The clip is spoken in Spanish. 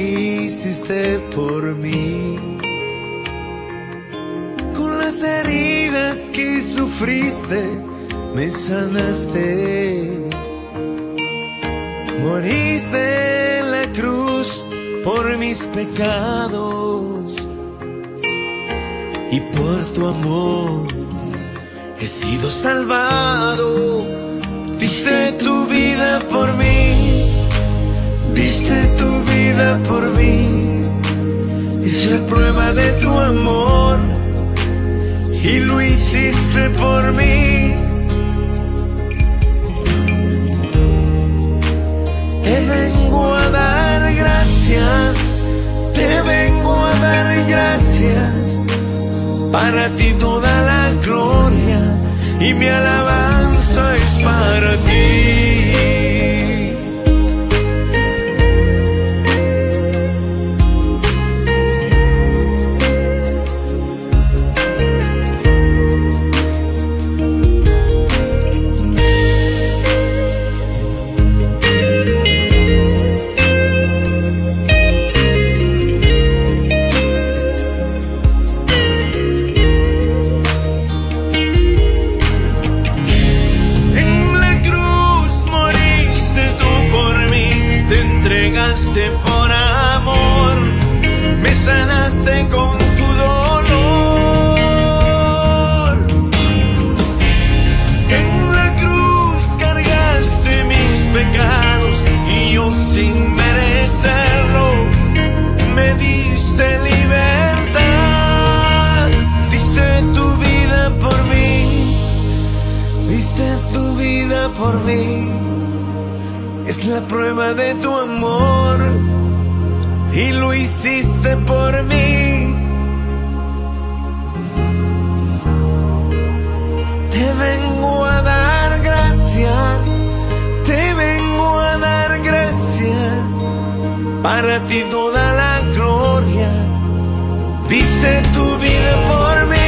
hiciste por mí. Con las heridas que sufriste, me sanaste. Moriste en la cruz por mis pecados y por tu amor he sido salvado. Diste tu vida por mí, diste tu por mí. Es la prueba de tu amor y lo hiciste por mí. Te vengo a dar gracias, te vengo a dar gracias. Para ti toda la gloria y mi alabanza es para ti. Entregaste por amor, me sanaste con tu dolor. En la cruz cargaste mis pecados y yo sin merecerlo me diste libertad, diste tu vida por mí. Diste tu vida por mí, la prueba de tu amor y lo hiciste por mí. Te vengo a dar gracias, te vengo a dar gracias. Para ti toda la gloria, diste tu vida por mí.